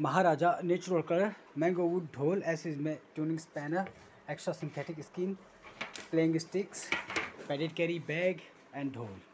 Maharaja natural colour mango wood dhol, ऐसे में tuning spanner, extra synthetic skin, playing sticks, padded carry bag and dhol.